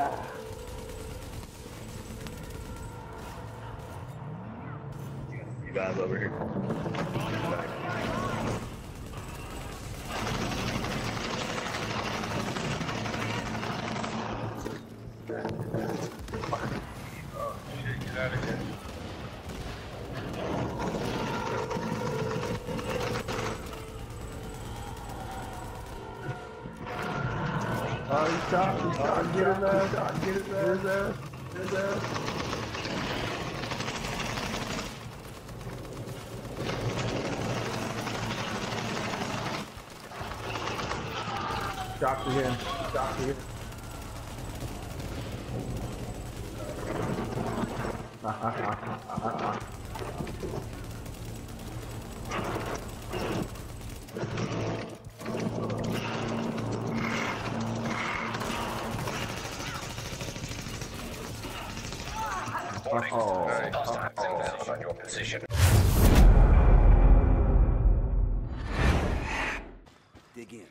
You guys over here. Shot, he's shot, get his ass, get his ass, his ass, his ass. Shot again, shot again. Oh, Hostiles on your position. Dig in.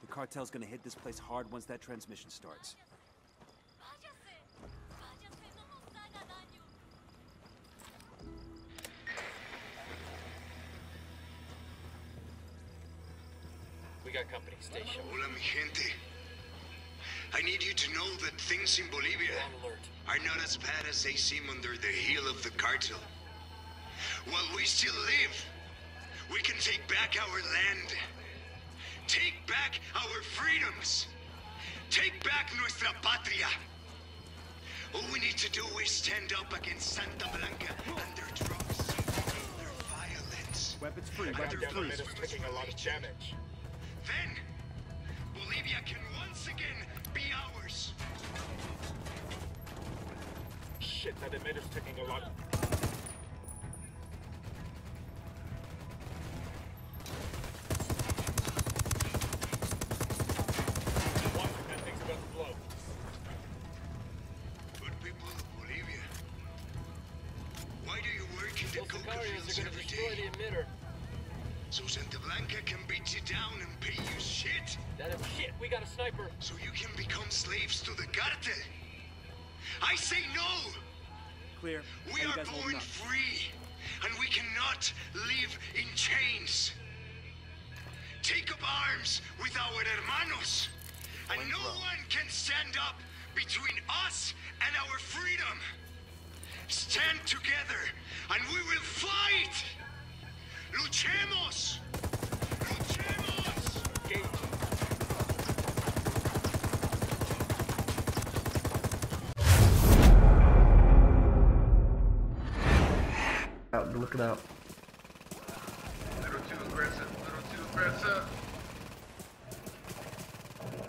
The cartel's gonna hit this place hard once that transmission starts. Váyase. Váyase, no nos haga daño. We got company station. Hola, mi gente. I need you to know that things in Bolivia are not as bad as they seem under the heel of the cartel. While we still live, we can take back our land, take back our freedoms, take back nuestra patria. All we need to do is stand up against Santa Blanca and their drugs, their violence. Weapons free, and weapons their free. peaceful taking a lot of damage. Then, Bolivia can Shit, that emitter's taking a lot of... Watch it, that thing's about to blow. Good people of Bolivia. Why do you work in the Those coca are gonna destroy the emitter. So Santa Blanca can beat you down and pay you shit? That is shit, we got a sniper. So you can become slaves to the cartel? I say no! Clear. We How are born free, and we cannot live in chains. Take up arms with our hermanos, and no one can stand up between us and our freedom. Stand together, and we will fight! Luchemos! Out, it out. Little too aggressive, little too aggressive.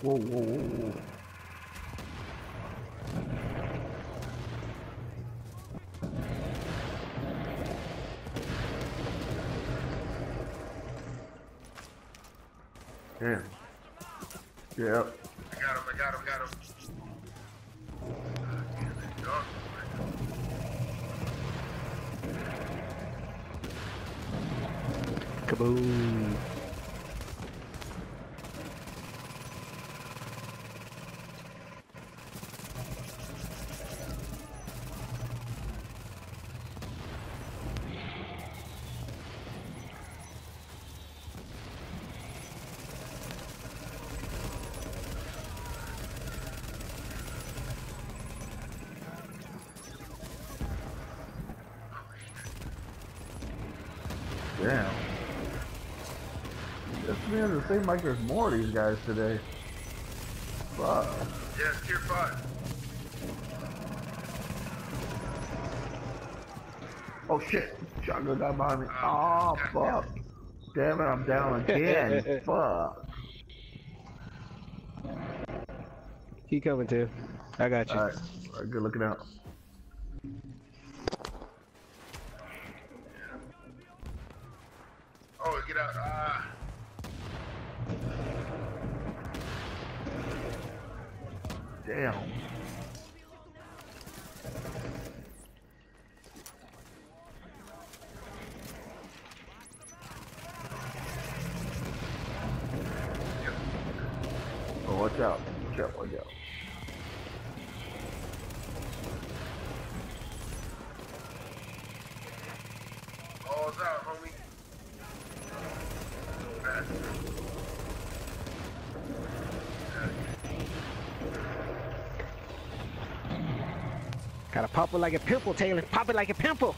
Whoa, whoa, whoa, whoa. Damn. Yep. I got him, I got him, got him. Ah, damn it, Kaboom. Damn. This man, it seems like there's more of these guys today. Fuck. Yeah, it's tier 5. Oh shit! Shotgun guy behind me. Oh fuck! Damn it! I'm down again. fuck. He coming too. I got you. All right. All right. Good looking out. Oh, get out. Ah. Damn. Oh, watch out. Watch out. Watch out. Gotta pop it like a pimple, Taylor. Pop it like a pimple.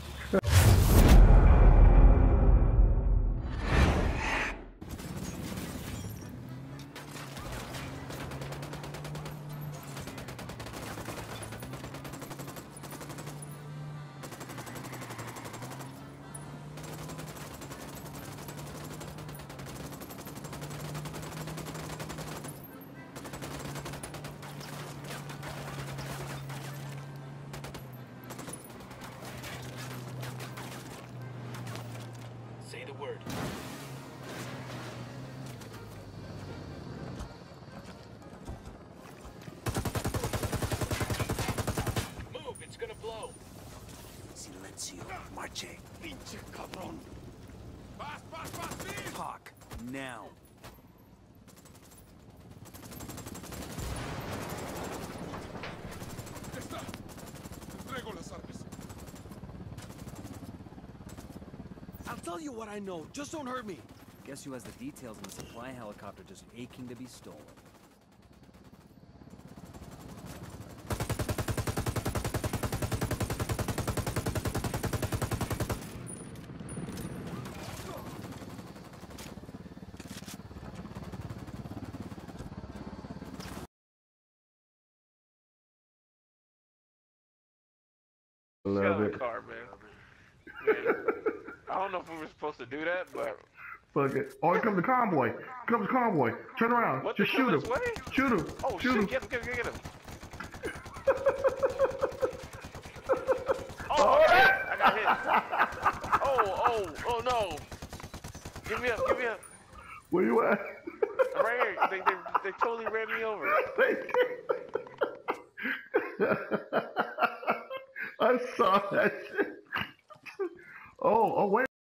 Marche. Pinche cabrón. Talk. Now. I'll tell you what I know. Just don't hurt me. Guess who has the details on the supply helicopter just aching to be stolen? Get out of car, man. man. I don't know if we were supposed to do that, but Fuck it. Oh, here comes the convoy. Here comes the convoy. Turn around. What, Just shoot him. Shoot him. oh shoot shit, him. get him, get him, get him. Oh, I got hit. I got hit. Oh, oh, oh no. Give me up, give me up. Where you at? I'm right here. They, they, they totally ran me over. I saw that. Oh, oh, wait